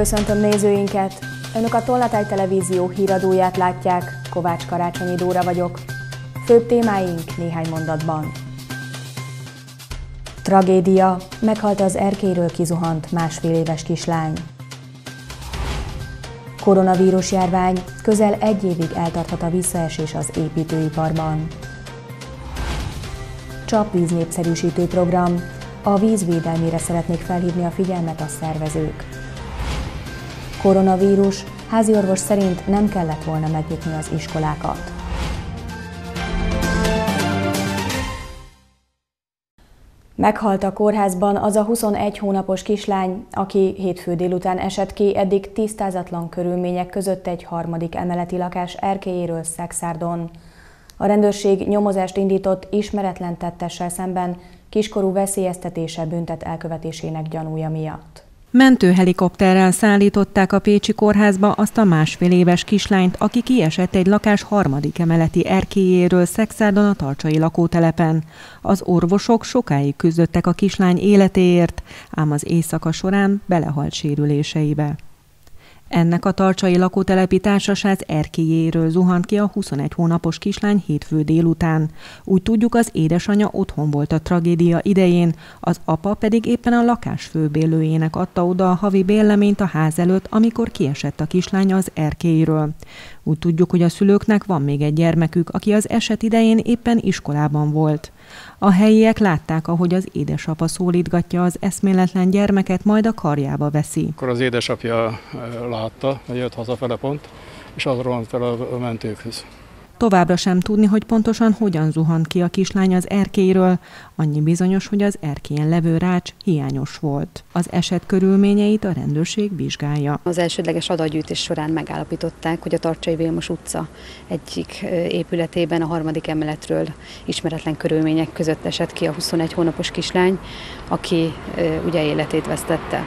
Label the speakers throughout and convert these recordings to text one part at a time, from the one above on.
Speaker 1: Köszöntöm nézőinket! Önök a Tollatáj Televízió híradóját látják, Kovács Karácsonyi Dóra vagyok. Főbb témáink néhány mondatban. Tragédia, meghalt az erkéről kizuhant másfél éves kislány. Koronavírus járvány, közel egy évig eltarthat a visszaesés az építőiparban. Csapvíz népszerűsítő program, a vízvédelmére szeretnék felhívni a figyelmet a szervezők. Koronavírus, háziorvos szerint nem kellett volna megnyitni az iskolákat. Meghalt a kórházban az a 21 hónapos kislány, aki hétfő délután esett ki eddig tisztázatlan körülmények között egy harmadik emeleti lakás erkélyéről Szexárdon. A rendőrség nyomozást indított ismeretlen tettessel szemben kiskorú veszélyeztetése büntet elkövetésének gyanúja miatt.
Speaker 2: Mentőhelikopterrel szállították a Pécsi kórházba azt a másfél éves kislányt, aki kiesett egy lakás harmadik emeleti erkélyéről Szexádon a Tarcsai lakótelepen. Az orvosok sokáig küzdöttek a kislány életéért, ám az éjszaka során belehalt sérüléseibe. Ennek a tarcsai lakótelepi társaság erkélyéről zuhant ki a 21 hónapos kislány hétfő délután. Úgy tudjuk, az édesanyja otthon volt a tragédia idején, az apa pedig éppen a lakás főbélőjének adta oda a havi bélleményt a ház előtt, amikor kiesett a kislány az erkélyről. Úgy tudjuk, hogy a szülőknek van még egy gyermekük, aki az eset idején éppen iskolában volt. A helyiek látták, ahogy az édesapa szólítgatja az eszméletlen gyermeket, majd a karjába veszi.
Speaker 3: Akkor az édesapja eh, látta, hogy jött hazafele pont, és az rohant fel a mentőkhöz.
Speaker 2: Továbbra sem tudni, hogy pontosan hogyan zuhant ki a kislány az erkélyről, annyi bizonyos, hogy az erkélyen levő rács hiányos volt. Az eset körülményeit a rendőrség vizsgálja.
Speaker 4: Az elsődleges adatgyűjtés során megállapították, hogy a Tarcsai Vilmos utca egyik épületében a harmadik emeletről ismeretlen körülmények között esett ki a 21 hónapos kislány, aki ugye életét vesztette.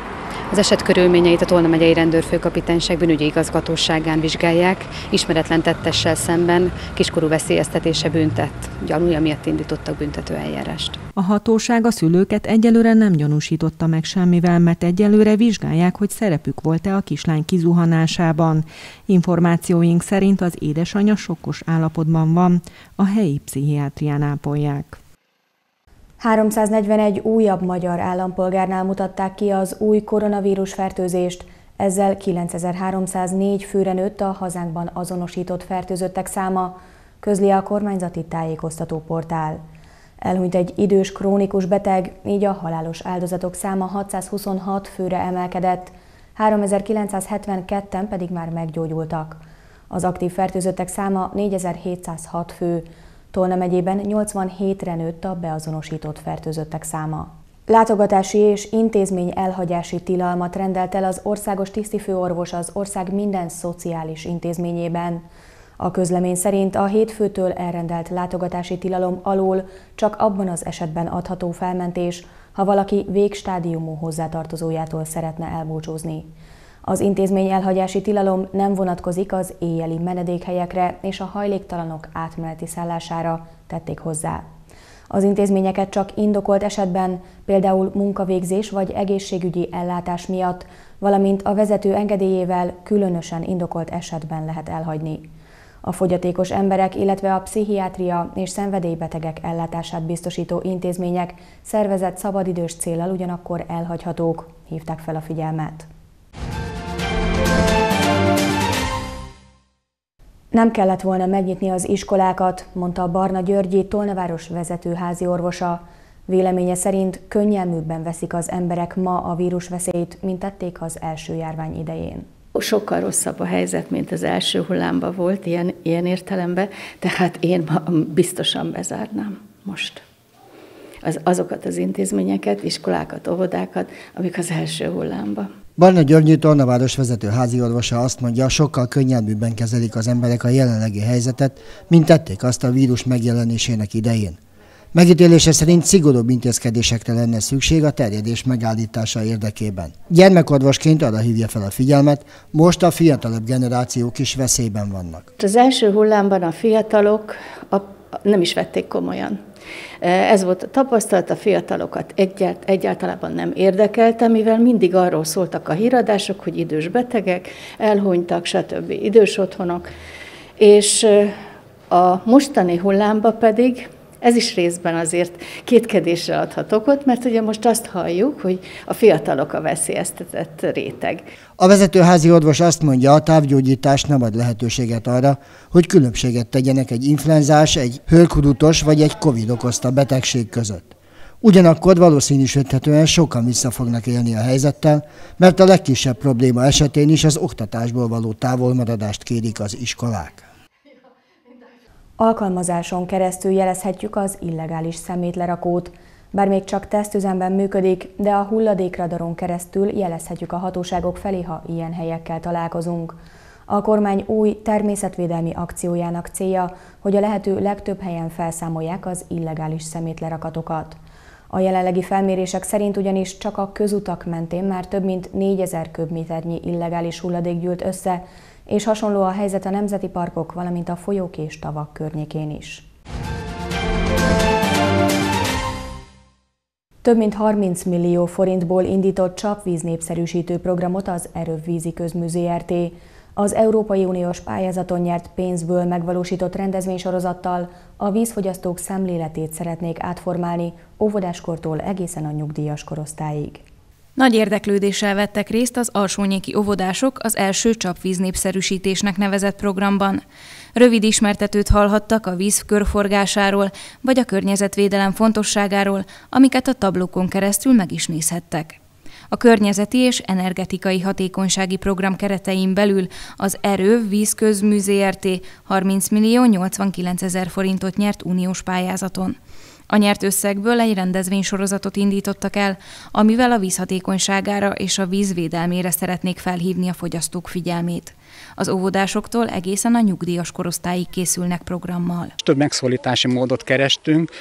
Speaker 4: Az eset körülményeit a Tolna megyei rendőrfőkapitányság bűnügyi igazgatóságán vizsgálják, ismeretlen tettessel szemben kiskorú veszélyeztetése büntett. Gyanúja miatt indítottak büntető eljárást.
Speaker 2: A hatóság a szülőket egyelőre nem gyanúsította meg semmivel, mert egyelőre vizsgálják, hogy szerepük volt-e a kislány kizuhanásában. Információink szerint az édesanyja sokkos állapotban van, a helyi pszichiátrián ápolják.
Speaker 1: 341 újabb magyar állampolgárnál mutatták ki az új koronavírus fertőzést, ezzel 9304 főre nőtt a hazánkban azonosított fertőzöttek száma, közli a kormányzati tájékoztató portál. Elhunyt egy idős krónikus beteg, így a halálos áldozatok száma 626 főre emelkedett, 3972-en pedig már meggyógyultak. Az aktív fertőzöttek száma 4706 fő, Tolna megyében 87-re nőtt a beazonosított fertőzöttek száma. Látogatási és intézmény elhagyási tilalmat rendelt el az országos tisztifőorvos az ország minden szociális intézményében. A közlemény szerint a hétfőtől elrendelt látogatási tilalom alól csak abban az esetben adható felmentés, ha valaki végstádiumú hozzátartozójától szeretne elbúcsúzni. Az intézmény elhagyási tilalom nem vonatkozik az éjjeli menedékhelyekre és a hajléktalanok átmeneti szállására, tették hozzá. Az intézményeket csak indokolt esetben, például munkavégzés vagy egészségügyi ellátás miatt, valamint a vezető engedélyével különösen indokolt esetben lehet elhagyni. A fogyatékos emberek, illetve a pszichiátria és szenvedélybetegek ellátását biztosító intézmények szervezett szabadidős célral ugyanakkor elhagyhatók, hívták fel a figyelmet. Nem kellett volna megnyitni az iskolákat, mondta Barna Györgyi Tolnaváros vezetőházi orvosa. Véleménye szerint könnyelműbben veszik az emberek ma a vírusveszélyt, mint tették az első járvány idején.
Speaker 5: Sokkal rosszabb a helyzet, mint az első hullámban volt, ilyen, ilyen értelemben, tehát én biztosan bezárnám most az, azokat az intézményeket, iskolákat, óvodákat, amik az első hullámban.
Speaker 6: Barna Györgyű Tornaváros vezető orvosa azt mondja, sokkal könnyelműbben kezelik az emberek a jelenlegi helyzetet, mint tették azt a vírus megjelenésének idején. Megítélése szerint szigorúbb intézkedésekre lenne szükség a terjedés megállítása érdekében. Gyermekorvosként arra hívja fel a figyelmet, most a fiatalabb generációk is veszélyben vannak.
Speaker 5: Az első hullámban a fiatalok a, nem is vették komolyan. Ez volt a tapasztalat, a fiatalokat egyált, egyáltalában nem érdekelte, mivel mindig arról szóltak a híradások, hogy idős betegek, elhunytak, stb. idős otthonok. És a mostani hullámba pedig ez is részben azért kétkedésre adhat okot, mert ugye most azt halljuk, hogy a fiatalok a veszélyeztetett réteg.
Speaker 6: A vezetőházi orvos azt mondja, a távgyógyítás nem ad lehetőséget arra, hogy különbséget tegyenek egy influenzás, egy hőrkurutos vagy egy Covid okozta betegség között. Ugyanakkor valószínűsíthetően sokan vissza fognak élni a helyzettel, mert a legkisebb probléma esetén is az oktatásból való távolmaradást kérik az iskolák.
Speaker 1: Alkalmazáson keresztül jelezhetjük az illegális szemétlerakót. Bár még csak tesztüzemben működik, de a hulladékradaron keresztül jelezhetjük a hatóságok felé, ha ilyen helyekkel találkozunk. A kormány új természetvédelmi akciójának célja, hogy a lehető legtöbb helyen felszámolják az illegális szemétlerakatokat. A jelenlegi felmérések szerint ugyanis csak a közutak mentén már több mint 4000 köbméternyi illegális hulladék gyűlt össze, és hasonló a helyzet a nemzeti parkok, valamint a folyók és tavak környékén is. Több mint 30 millió forintból indított csapvíz népszerűsítő programot az Erővízi Közmű ZRT. Az Európai Uniós pályázaton nyert pénzből megvalósított rendezvénysorozattal a vízfogyasztók szemléletét szeretnék átformálni óvodáskortól egészen a nyugdíjas korosztályig.
Speaker 7: Nagy érdeklődéssel vettek részt az alsónyéki óvodások az első csapvíz népszerűsítésnek nevezett programban. Rövid ismertetőt hallhattak a víz körforgásáról, vagy a környezetvédelem fontosságáról, amiket a tablókon keresztül meg is nézhettek. A környezeti és energetikai hatékonysági program keretein belül az Erő Vízközmű ZRT 30 millió 89 ezer forintot nyert uniós pályázaton. A nyert összegből egy rendezvénysorozatot indítottak el, amivel a vízhatékonyságára és a vízvédelmére szeretnék felhívni a fogyasztók figyelmét. Az óvodásoktól egészen a nyugdíjas korosztályig készülnek programmal.
Speaker 8: Több megszólítási módot kerestünk,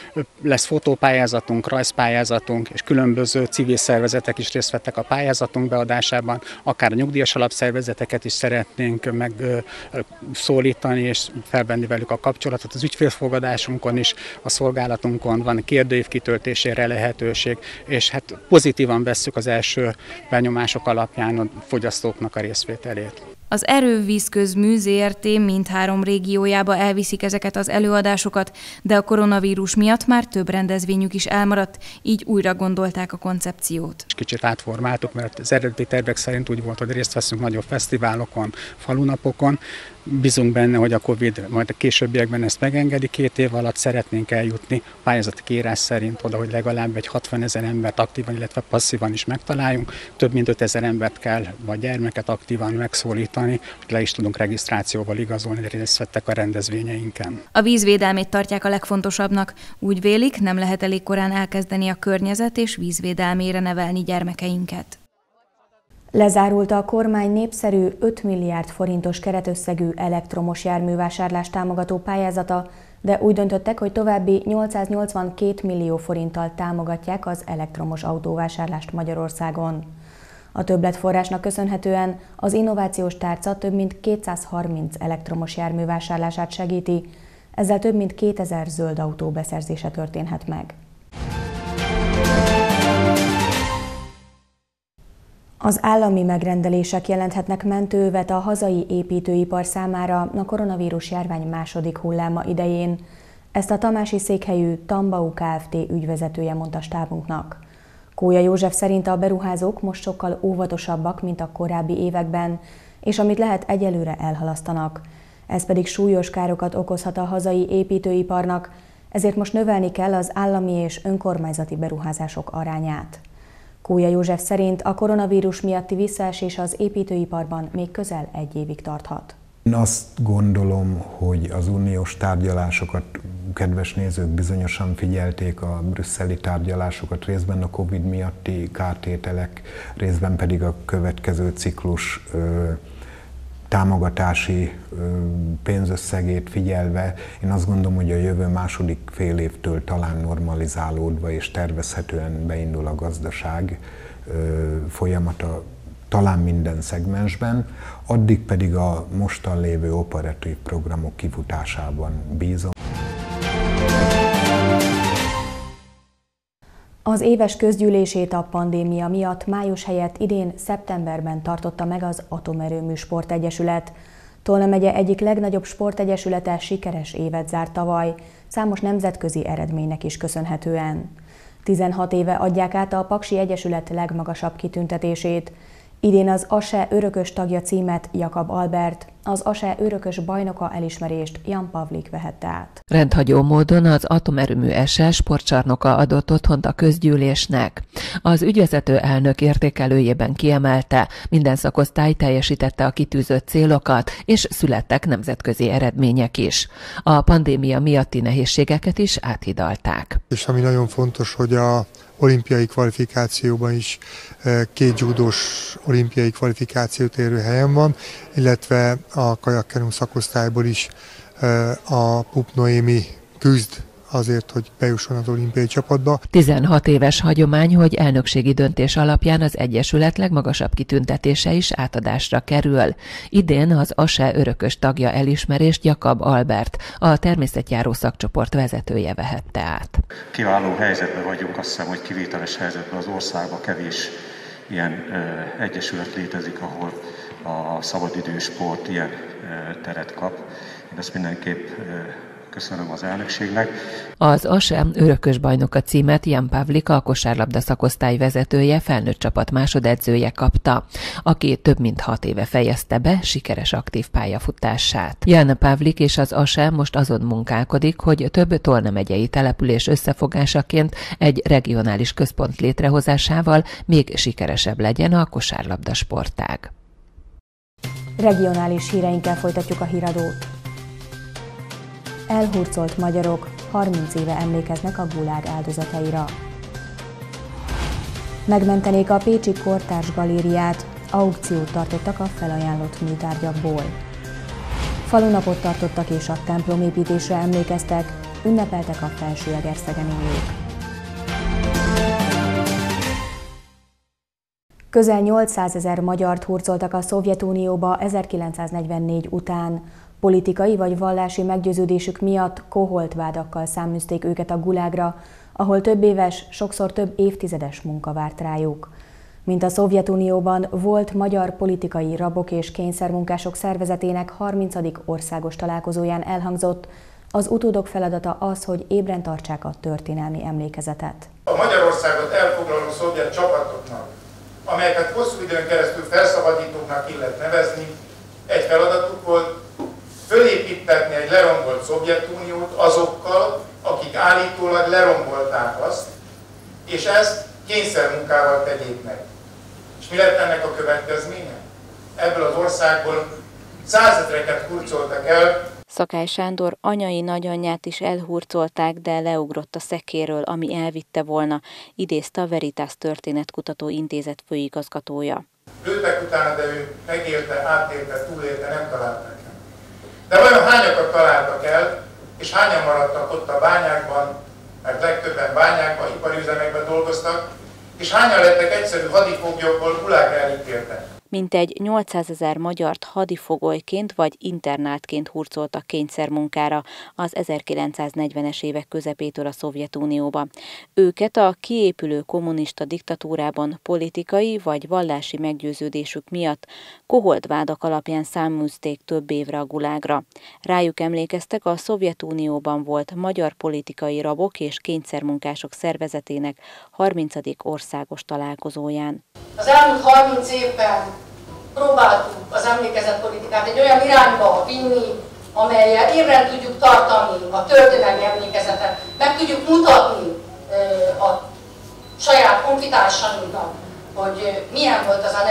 Speaker 8: lesz fotópályázatunk, rajzpályázatunk, és különböző civil szervezetek is részt vettek a pályázatunk beadásában, akár a nyugdíjas alapszervezeteket is szeretnénk megszólítani és felvenni velük a kapcsolatot. Az ügyfélfogadásunkon is, a szolgálatunkon van kérdőív kitöltésére lehetőség, és hát pozitívan vesszük az első benyomások alapján a fogyasztóknak a részvételét.
Speaker 7: Az Erővízközmű ZRT mindhárom régiójába elviszik ezeket az előadásokat, de a koronavírus miatt már több rendezvényük is elmaradt, így újra gondolták a koncepciót.
Speaker 8: Kicsit átformáltuk, mert az eredeti tervek szerint úgy volt, hogy részt veszünk nagyobb fesztiválokon, falunapokon, Bízunk benne, hogy a Covid majd a későbbiekben ezt megengedi. Két év alatt szeretnénk eljutni pályázati kérás szerint oda, hogy legalább egy 60 ezer embert aktívan, illetve passzívan is megtaláljunk. Több mint 5 ezer embert kell, vagy gyermeket aktívan megszólítani, hogy le is tudunk regisztrációval igazolni, hogy részt vettek a rendezvényeinken.
Speaker 7: A vízvédelmét tartják a legfontosabbnak. Úgy vélik, nem lehet elég korán elkezdeni a környezet és vízvédelmére nevelni gyermekeinket.
Speaker 1: Lezárult a kormány népszerű 5 milliárd forintos keretösszegű elektromos járművásárlás támogató pályázata, de úgy döntöttek, hogy további 882 millió forinttal támogatják az elektromos autóvásárlást Magyarországon. A többletforrásnak köszönhetően az innovációs tárca több mint 230 elektromos jármű vásárlását segíti, ezzel több mint 2000 zöld autó beszerzése történhet meg. Az állami megrendelések jelenthetnek mentővet a hazai építőipar számára a koronavírus járvány második hulláma idején. Ezt a tamási székhelyű Tambau Kft. ügyvezetője mondta stábunknak. Kója József szerint a beruházók most sokkal óvatosabbak, mint a korábbi években, és amit lehet egyelőre elhalasztanak. Ez pedig súlyos károkat okozhat a hazai építőiparnak, ezért most növelni kell az állami és önkormányzati beruházások arányát. Kója József szerint a koronavírus miatti visszaesés az építőiparban még közel egy évig tarthat.
Speaker 9: Én azt gondolom, hogy az uniós tárgyalásokat, kedves nézők bizonyosan figyelték a brüsszeli tárgyalásokat, részben a Covid miatti kártételek, részben pedig a következő ciklus támogatási pénzösszegét figyelve, én azt gondolom, hogy a jövő második fél évtől talán normalizálódva és tervezhetően beindul a gazdaság folyamata talán minden szegmensben, addig pedig a mostan lévő operatív programok kifutásában bízom.
Speaker 1: Az éves közgyűlését a pandémia miatt május helyett idén szeptemberben tartotta meg az Atomerőmű Sportegyesület. Tolna megye egyik legnagyobb sportegyesülete sikeres évet zárt tavaly, számos nemzetközi eredménynek is köszönhetően. 16 éve adják át a Paksi Egyesület legmagasabb kitüntetését. Idén az ASE örökös tagja címet Jakab Albert, az ASE örökös bajnoka elismerést Jan Pavlik vehette át.
Speaker 10: Rendhagyó módon az atomerőmű SE sportcsarnoka adott otthont a közgyűlésnek. Az ügyvezető elnök értékelőjében kiemelte, minden szakosztály teljesítette a kitűzött célokat, és születtek nemzetközi eredmények is. A pandémia miatti nehézségeket is áthidalták.
Speaker 11: És ami nagyon fontos, hogy a olimpiai kvalifikációban is eh, két judós olimpiai kvalifikációt érő helyen van, illetve a kajakkerung szakosztályból is eh, a Pup Noémi küzd azért, hogy bejusson az olimpiai csapatba.
Speaker 10: 16 éves hagyomány, hogy elnökségi döntés alapján az Egyesület legmagasabb kitüntetése is átadásra kerül. Idén az ASE örökös tagja elismerést Jakab Albert, a természetjáró szakcsoport vezetője vehette át.
Speaker 12: Kiváló helyzetben vagyunk, azt hiszem, hogy kivételes helyzetben az országban kevés ilyen ö, egyesület létezik, ahol a szabadidős sport ilyen ö, teret kap. Én ezt mindenképp ö, Köszönöm az elnökségnek.
Speaker 10: Az ASEM örökös bajnoka címet Jan Pavlika, a kosárlabda szakosztály vezetője, felnőtt csapat másodedzője kapta, aki több mint hat éve fejezte be sikeres aktív pályafutását. Jan Pavlik és az ASEM most azon munkálkodik, hogy több Tolna megyei település összefogásaként egy regionális központ létrehozásával még sikeresebb legyen a kosárlabda sportág.
Speaker 1: Regionális híreinkkel folytatjuk a híradót. Elhurcolt magyarok 30 éve emlékeznek a gulág áldozataira. Megmentenék a Pécsi Kortárs Galériát, aukciót tartottak a felajánlott műtárgyakból. Falunapot tartottak és a templomépítésre emlékeztek, ünnepeltek a felső Egerszegen élők. Közel 800 ezer magyart hurcoltak a Szovjetunióba 1944 után, Politikai vagy vallási meggyőződésük miatt koholt vádakkal száműzték őket a gulágra, ahol több éves, sokszor több évtizedes munka várt rájuk. Mint a Szovjetunióban volt magyar politikai rabok és kényszermunkások szervezetének 30. országos találkozóján elhangzott, az utódok feladata az, hogy ébren tartsák a történelmi emlékezetet.
Speaker 13: A Magyarországot elfoglaló szovjet csapatoknak, amelyeket hosszú időn keresztül felszabadítóknak illet nevezni, egy feladatuk volt, fölépítetni egy lerombolt Szovjetuniót azokkal, akik állítólag lerombolták azt, és ezt kényszermunkával tegyék meg. És mi lett ennek a következménye? Ebből az országból százezreket hurcoltak el,
Speaker 14: Szakály Sándor anyai nagyanyját is elhurcolták, de leugrott a szekéről, ami elvitte volna, idézte a Veritas Történetkutató Intézet főigazgatója.
Speaker 13: Lőttek utána, de ő megélte, átélte, túlélte, nem találták de vajon hányakat találtak el, és hányan maradtak ott a bányákban, mert legtöbben bányákban, ipari üzemekben dolgoztak, és hányan lettek egyszerű hadifoglyokból gulágra elítéltek
Speaker 14: mintegy 800 ezer magyart hadifogolyként vagy internátként hurcoltak kényszermunkára az 1940-es évek közepétől a Szovjetunióba. Őket a kiépülő kommunista diktatúrában politikai vagy vallási meggyőződésük miatt koholt vádak alapján száműzték több évre a gulágra. Rájuk emlékeztek a Szovjetunióban volt magyar politikai rabok és kényszermunkások szervezetének 30. országos találkozóján.
Speaker 15: Az elmúlt 30 évben próbáltuk az emlékezetpolitikát egy olyan irányba vinni, amelyel ébren tudjuk tartani a történelmi emlékezetet, meg tudjuk mutatni a saját konfitársainknak, hogy milyen volt az a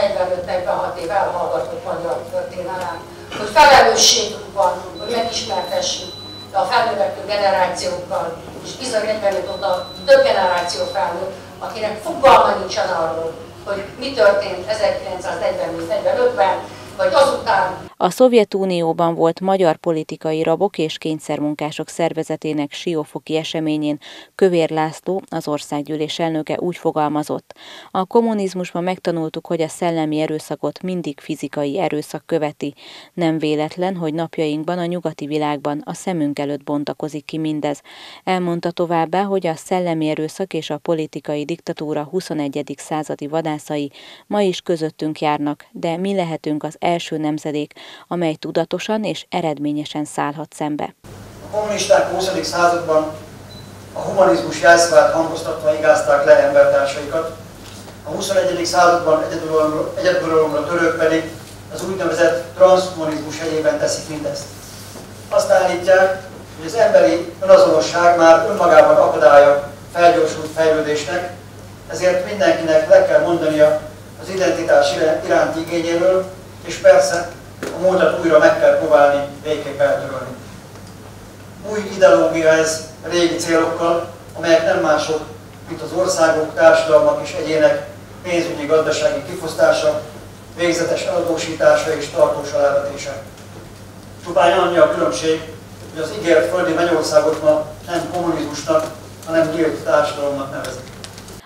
Speaker 15: 45-46 év elhallgatott magyar történelem, hogy felelősségünk van, hogy megismertessük a felnövekvő generációkkal, és bizony 45 óta több generáció felnőtt, akinek fogalma nincsen arról, hogy mi történt 1944-45-ben, vagy azután.
Speaker 14: A Szovjetunióban volt magyar politikai rabok és kényszermunkások szervezetének siófoki eseményén Kövér László, az országgyűlés elnöke úgy fogalmazott. A kommunizmusban megtanultuk, hogy a szellemi erőszakot mindig fizikai erőszak követi. Nem véletlen, hogy napjainkban a nyugati világban a szemünk előtt bontakozik ki mindez. Elmondta továbbá, hogy a szellemi erőszak és a politikai diktatúra 21. századi vadászai ma is közöttünk járnak, de mi lehetünk az első nemzedék, amely tudatosan és eredményesen szállhat szembe.
Speaker 16: A kommunisták 20. században a humanizmus jelszavát hangoztatva igázták le embertársaikat, a 21. században egyeduralomra törők pedig az úgynevezett transhumanizmus hegyében teszik mindezt. Azt állítják, hogy az emberi önazonosság már önmagában akadálya felgyorsult fejlődésnek, ezért mindenkinek le kell mondania az identitás iránti igényéről, és persze a múltat újra meg kell próbálni végképp eltörölni. Új ideológia ez régi célokkal, amelyek nem mások, mint az országok, társadalmak és egyének pénzügyi gazdasági kifosztása, végzetes eladósítása és tartós alávetése. Csupán annyi a különbség, hogy az ígért földi mennyországot ma nem kommunizmusnak, hanem nyílt társadalomnak nevezik.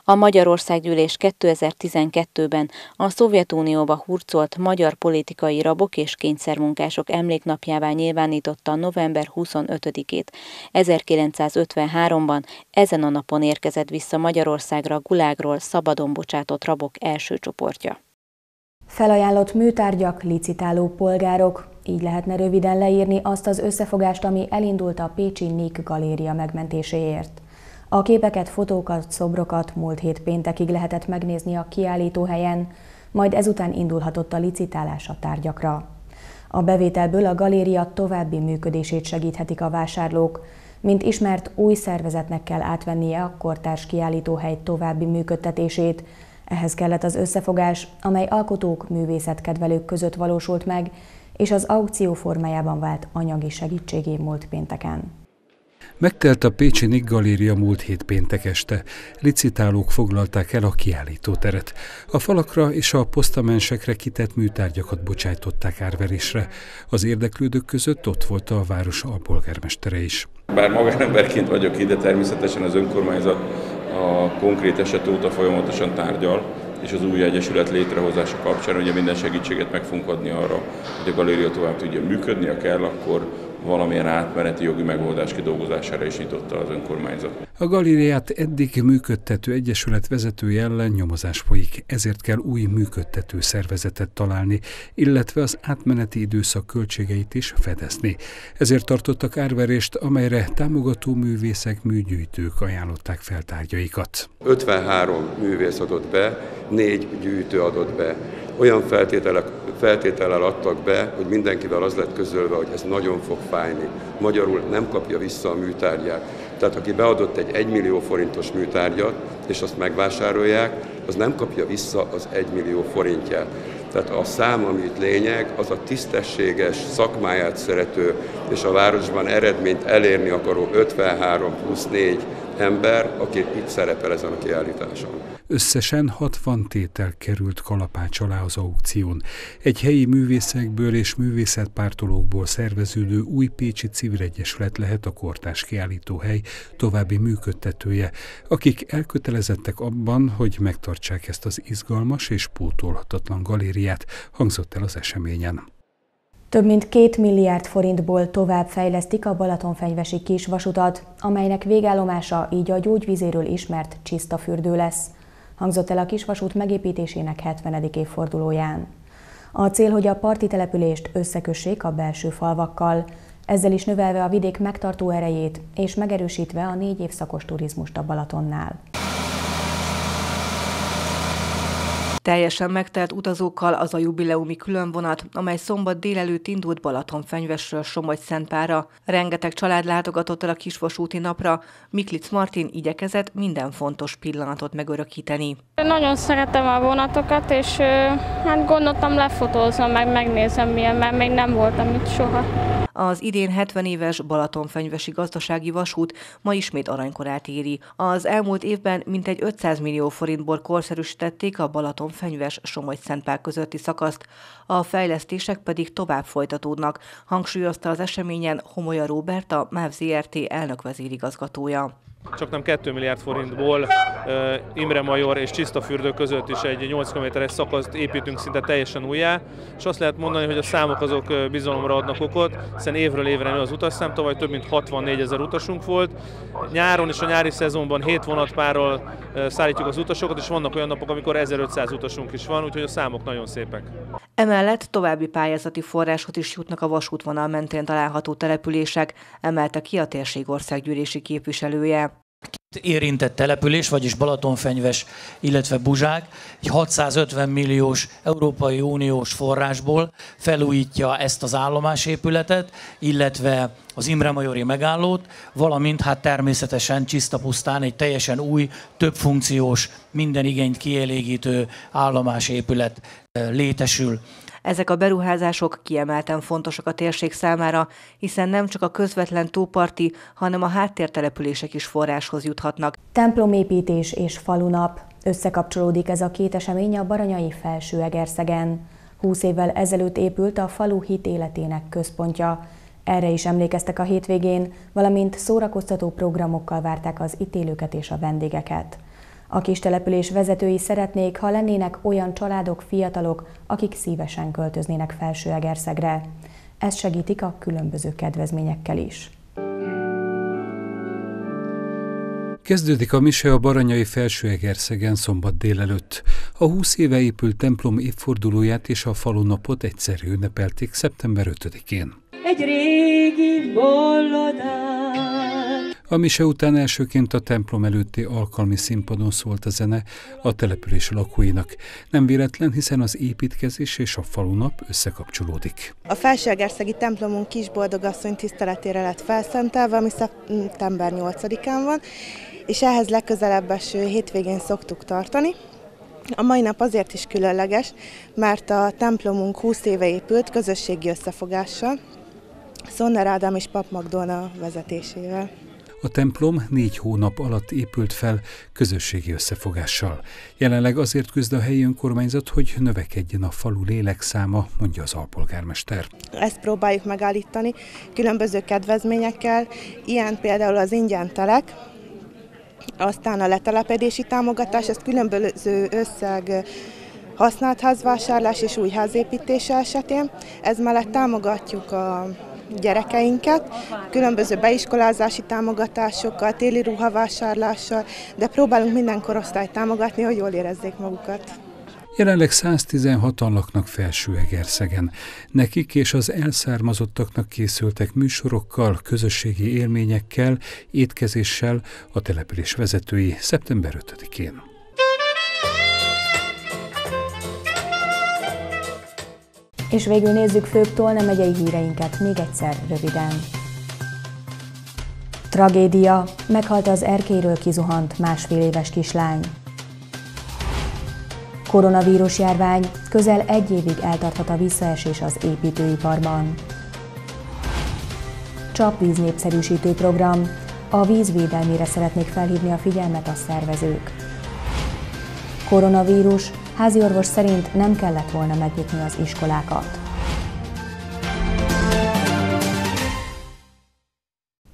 Speaker 14: A Magyarországgyűlés 2012-ben a Szovjetunióba hurcolt magyar politikai rabok és kényszermunkások emléknapjává nyilvánította november 25-ét. 1953-ban ezen a napon érkezett vissza Magyarországra Gulágról szabadon bocsátott rabok első csoportja.
Speaker 1: Felajánlott műtárgyak, licitáló polgárok, így lehetne röviden leírni azt az összefogást, ami elindult a Pécsi Nick galéria megmentéséért. A képeket, fotókat, szobrokat múlt hét péntekig lehetett megnézni a kiállítóhelyen, majd ezután indulhatott a licitálás a tárgyakra. A bevételből a galéria további működését segíthetik a vásárlók, mint ismert új szervezetnek kell átvennie a kortárs kiállítóhely további működtetését, ehhez kellett az összefogás, amely alkotók, művészetkedvelők között valósult meg, és az aukció formájában vált anyagi segítségé múlt pénteken.
Speaker 17: Megtelt a Pécsi Nick Galéria múlt hét péntek este. Licitálók foglalták el a kiállítóteret. A falakra és a posztamensekre kitett műtárgyakat bocsájtották árverésre. Az érdeklődők között ott volt a város alpolgármestere is.
Speaker 18: Bár magánemberként vagyok ide, természetesen az önkormányzat a konkrét eset óta folyamatosan tárgyal, és az új egyesület létrehozása kapcsán ugye minden segítséget meg fogunk adni arra, hogy a galéria tovább tudja működni, ha kell, akkor valamilyen átmeneti jogi megoldás kidolgozására is nyitotta az önkormányzat.
Speaker 17: A galériát eddig működtető egyesület vezetője ellen nyomozás folyik, ezért kell új működtető szervezetet találni, illetve az átmeneti időszak költségeit is fedezni. Ezért tartottak árverést, amelyre támogató művészek, műgyűjtők ajánlották fel tárgyaikat.
Speaker 19: 53 művész adott be, négy gyűjtő adott be. Olyan feltételek feltétellel adtak be, hogy mindenkivel az lett közölve, hogy ez nagyon fog fájni. Magyarul nem kapja vissza a műtárgyát. Tehát aki beadott egy 1 millió forintos műtárgyat, és azt megvásárolják, az nem kapja vissza az 1 millió forintját. Tehát a szám, amit lényeg, az a tisztességes, szakmáját szerető és a városban eredményt elérni akaró 53 plusz 4 ember, aki itt szerepel ezen a kiállításon.
Speaker 17: Összesen 60 tétel került kalapács alá az aukción. Egy helyi művészekből és művészetpártolókból szerveződő új Pécsi Civil Egyesület lehet a kortás kiállítóhely további működtetője, akik elkötelezettek abban, hogy megtartsák ezt az izgalmas és pótolhatatlan galériát, hangzott el az eseményen.
Speaker 1: Több mint két milliárd forintból tovább fejlesztik a Balatonfenyvesi kis vasutat, amelynek végállomása így a gyógyvizéről ismert fürdő lesz hangzott el a kisvasút megépítésének 70. évfordulóján. A cél, hogy a parti települést összekössék a belső falvakkal, ezzel is növelve a vidék megtartó erejét és megerősítve a négy évszakos turizmust a Balatonnál.
Speaker 20: Teljesen megtelt utazókkal az a jubileumi különvonat, amely szombat délelőtt indult Balatonfenyvesről Somogy-Szentpára. Rengeteg család látogatott el a kisvasúti napra. Miklic Martin igyekezett minden fontos pillanatot megörökíteni.
Speaker 21: Nagyon szeretem a vonatokat, és hát gondoltam lefotózom, meg megnézem milyen, mert még nem voltam itt soha.
Speaker 20: Az idén 70 éves Balatonfenyvesi gazdasági vasút ma ismét aranykorát éri. Az elmúlt évben mintegy 500 millió forintból korszerűsítették a Balaton Balatonfenyves Somogy Szentpál közötti szakaszt, a fejlesztések pedig tovább folytatódnak, hangsúlyozta az eseményen Homolya Róbert, a MÁV ZRT. elnök
Speaker 22: csak nem 2 milliárd forintból Imre Major és Csisztafürdő között is egy 8 km-es szakaszt építünk szinte teljesen újjá, és azt lehet mondani, hogy a számok azok bizalomra adnak okot, hiszen évről évre nő az utasszám, tavaly több mint 64 ezer utasunk volt. Nyáron és a nyári szezonban 7 vonatpárral szállítjuk az utasokat, és vannak olyan napok, amikor 1500 utasunk is van, úgyhogy a számok nagyon szépek.
Speaker 20: Emellett további pályázati forráshoz is jutnak a vasútvonal mentén található települések, emelte ki a térség országgyűlési képviselője
Speaker 23: érintett település, vagyis Balatonfenyves, illetve Buzsák egy 650 milliós Európai Uniós forrásból felújítja ezt az állomásépületet, illetve az Imre Majori megállót, valamint hát természetesen csiszta pusztán egy teljesen új, többfunkciós, minden igényt kielégítő állomásépület eh, létesül.
Speaker 20: Ezek a beruházások kiemelten fontosak a térség számára, hiszen nem csak a közvetlen tóparti, hanem a háttértelepülések is forráshoz juthatnak.
Speaker 1: Templomépítés és falunap. Összekapcsolódik ez a két esemény a Baranyai Felső-Egerszegen. Húsz évvel ezelőtt épült a falu hitéletének központja. Erre is emlékeztek a hétvégén, valamint szórakoztató programokkal várták az ítélőket és a vendégeket. A kis település vezetői szeretnék, ha lennének olyan családok, fiatalok, akik szívesen költöznének Felső-Egerszegre. Ezt segítik a különböző kedvezményekkel is.
Speaker 17: Kezdődik a mise a Baranyai Felsőegerszegen szombat délelőtt. A 20 éve épült templom évfordulóját és a falunapot egyszerű ünnepelték szeptember 5-én. Egy régi bolladás a mise után elsőként a templom előtti alkalmi színpadon szólt a zene a település lakóinak. Nem véletlen, hiszen az építkezés és a falunap összekapcsolódik.
Speaker 24: A Felsőegerszegi templomunk kisboldogasszony tiszteletére lett felszentelve, ami szeptember 8-án van, és ehhez legközelebb eső hétvégén szoktuk tartani. A mai nap azért is különleges, mert a templomunk 20 éve épült közösségi összefogással, Szonner Ádám és Pap Magdolna vezetésével.
Speaker 17: A templom négy hónap alatt épült fel közösségi összefogással. Jelenleg azért küzd a helyi önkormányzat, hogy növekedjen a falu lélekszáma, mondja az alpolgármester.
Speaker 24: Ezt próbáljuk megállítani különböző kedvezményekkel, ilyen például az ingyen telek, aztán a letelepedési támogatás, ezt különböző összeg használt házvásárlás és új házépítése esetén. Ez mellett támogatjuk a gyerekeinket, különböző beiskolázási támogatásokkal, téli ruhavásárlással, de próbálunk minden korosztályt támogatni, hogy jól érezzék magukat.
Speaker 17: Jelenleg 116-an laknak Felső-Egerszegen. Nekik és az elszármazottaknak készültek műsorokkal, közösségi élményekkel, étkezéssel a település vezetői szeptember 5-én.
Speaker 1: És végül nézzük főbb Tolna megyei híreinket még egyszer röviden. Tragédia. Meghalt az erkéről kizuhant másfél éves kislány. Koronavírus járvány. Közel egy évig eltarthat a visszaesés az építőiparban. Csapvíz népszerűsítő program. A vízvédelmére szeretnék felhívni a figyelmet a szervezők. Koronavírus. Háziorvos szerint nem kellett volna megnyitni az iskolákat.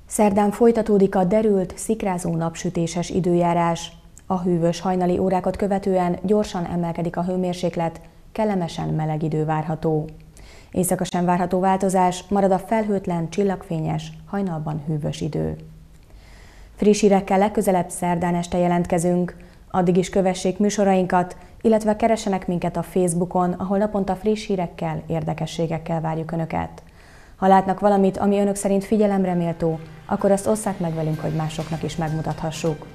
Speaker 1: Szerdán folytatódik a derült, szikrázó napsütéses időjárás. A hűvös hajnali órákat követően gyorsan emelkedik a hőmérséklet, kellemesen meleg idő várható. Éjszaka sem várható változás, marad a felhőtlen, csillagfényes, hajnalban hűvös idő. Friss hírekkel legközelebb szerdán este jelentkezünk. Addig is kövessék műsorainkat, illetve keresenek minket a Facebookon, ahol naponta friss hírekkel, érdekességekkel várjuk Önöket. Ha látnak valamit, ami Önök szerint figyelemre méltó, akkor azt osszák meg velünk, hogy másoknak is megmutathassuk.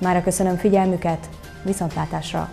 Speaker 1: Mára köszönöm figyelmüket, viszontlátásra!